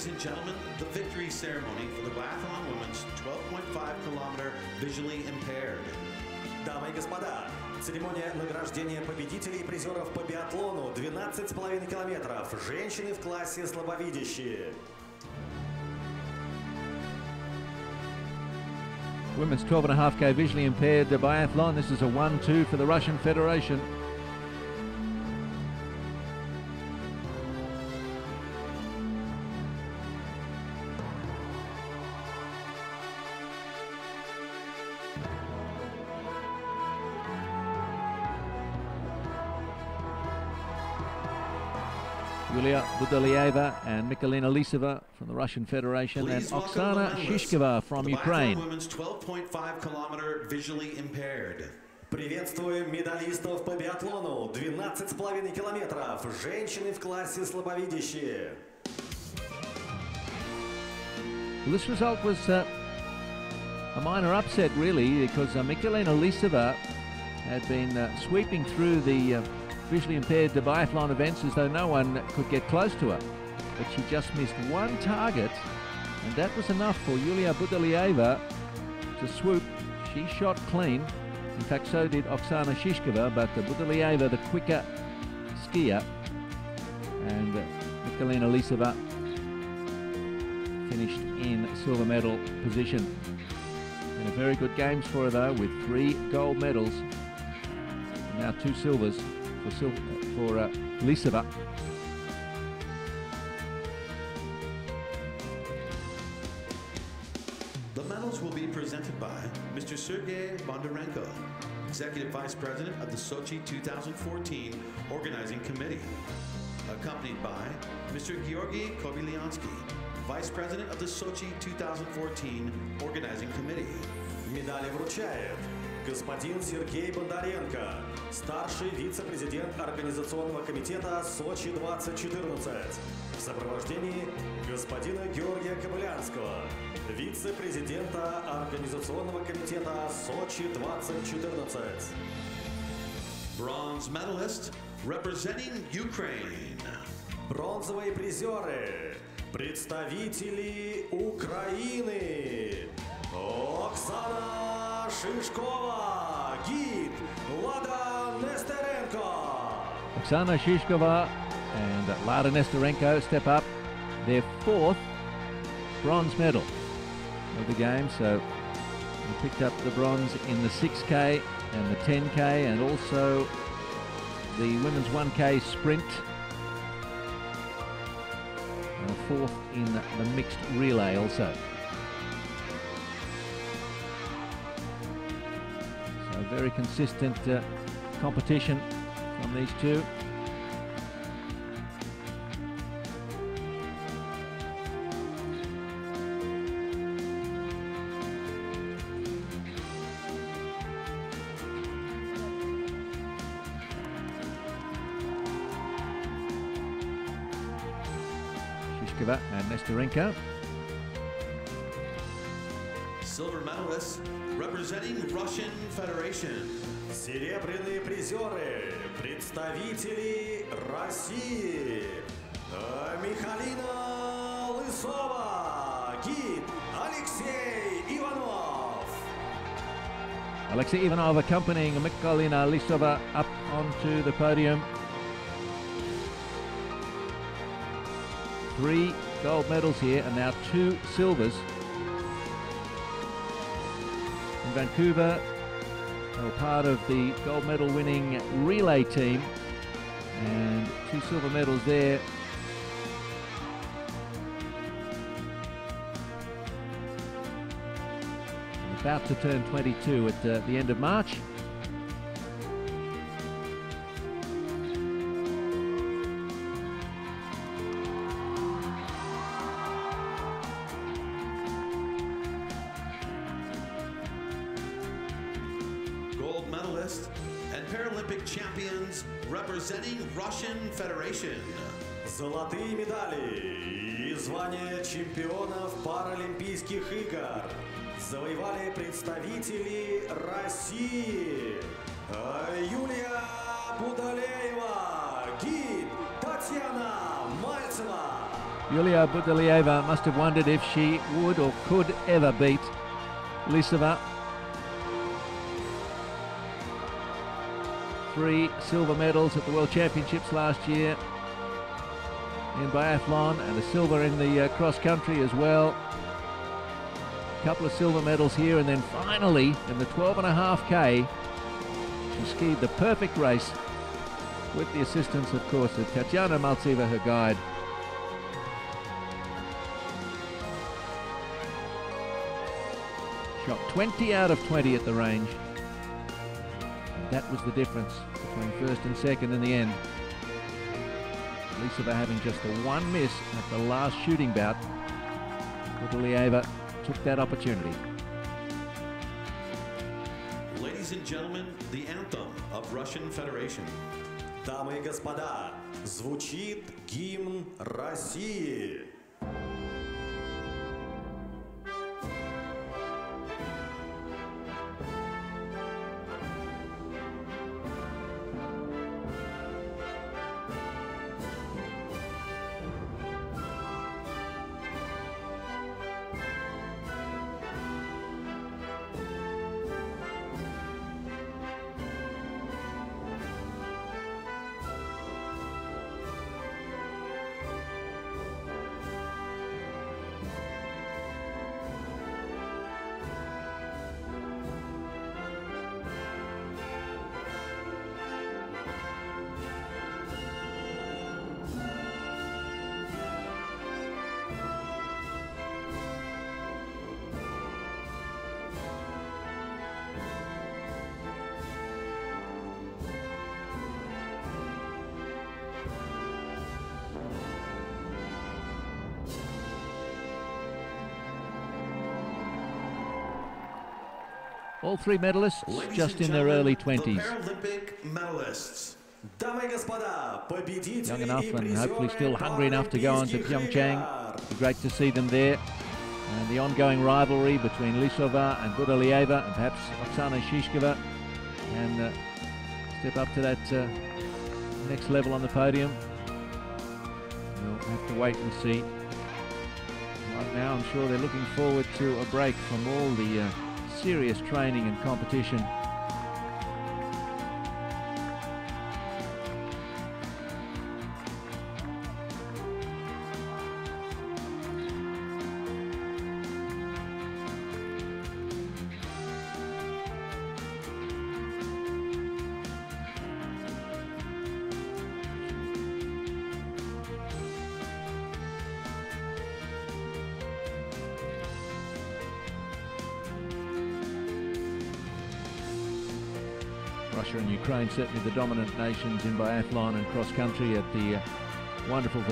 Ladies and gentlemen, the victory ceremony for the biathlon women's 12.5 kilometer visually impaired. Дамы и господа, церемония награждения победителей и призеров по биатлону 12,5 километров. Женщины в классе слабовидящие. Women's 12.5k visually impaired biathlon. This is a 1-2 for the Russian Federation. Iuliia Budaleeva and Mikhalina Lysova from the Russian Federation Please and Oksana Shyshkova from Ukraine. Women's 12.5 kilometer visually impaired. Приветствуем медалистов по биатлону. 12,5 километров. Женщины в классе слабовидящие. This result was uh, a minor upset, really, because uh, Mikhalina Lysova had been uh, sweeping through the uh, visually impaired to biathlon events as though no one could get close to her. But she just missed one target, and that was enough for Iuliia Budaleeva to swoop. She shot clean. In fact, so did Oksana Shyshkova, but uh, Budaleeva, the quicker skier, and Mikhalina Lysova finished in silver medal position. A very good games for her though, with three gold medals, now two silvers for sil- for uh, Lisova. The medals will be presented by Mr. Sergei Bondarenko, Executive Vice President of the Sochi 2014 Organizing Committee, accompanied by Mr. Georgy Kobyliansky, Vice President of the Sochi 2014 Organizing Committee. Медали вручает господин Сергей Бондаренко, старший вице-президент Организационного комитета Сочи-2014, в сопровождении господина Георгия Кобылянского, вице-президента Организационного комитета Сочи-2014. Bronze medalist representing Ukraine. Бронзовые призеры, представители Украины. Оксана Шишкова, Лада Нестеренко. Oksana Shyshkova and Lada Nesterenko step up their fourth bronze medal of the game. So they picked up the bronze in the 6K and the 10K and also the women's 1K sprint. And a fourth in the mixed relay also. So very consistent uh, competition from these two. Shyshkova and Nesterenko silver medalists representing Russian Federation. Серебряные призеры, представители России. Михалина Лысова, гид Алексей Иванов. Алексей Ivanov accompanying Михалина Lysova up onto the podium. Three gold medals here and now two silvers in Vancouver, they were part of the gold medal winning relay team and two silver medals there. About to turn 22 at uh, the end of March. gold medalist and Paralympic champions representing Russian Federation. Золотые медали и звания чемпионов Паралимпийских игр завоевали представители России Юлия Будалеева, гид Татьяна Мальцева. Iuliia Budaleeva must have wondered if she would or could ever beat Lysova Three silver medals at the World Championships last year in biathlon and a silver in the uh, cross country as well. A couple of silver medals here and then finally in the 12 and a half K she skied the perfect race with the assistance of course of Tatiana Maltseva her guide. Shot 20 out of 20 at the range. That was the difference between first and second in the end. Lysova having just the one miss at the last shooting bout. Budaleeva took that opportunity. Ladies and gentlemen, the anthem of Russian Federation. Дамы и господа, звучит гимн России. All three medalists Ladies just in their early 20s. The Young enough and hopefully still hungry enough to go on to Pyeongchang. Great to see them there. And the ongoing rivalry between Lysova and Budaleeva and perhaps Oksana Shyshkova can uh, step up to that uh, next level on the podium. We'll have to wait and see. Right now, I'm sure they're looking forward to a break from all the uh, serious training and competition. Russia and Ukraine certainly the dominant nations in biathlon and cross country at the uh, wonderful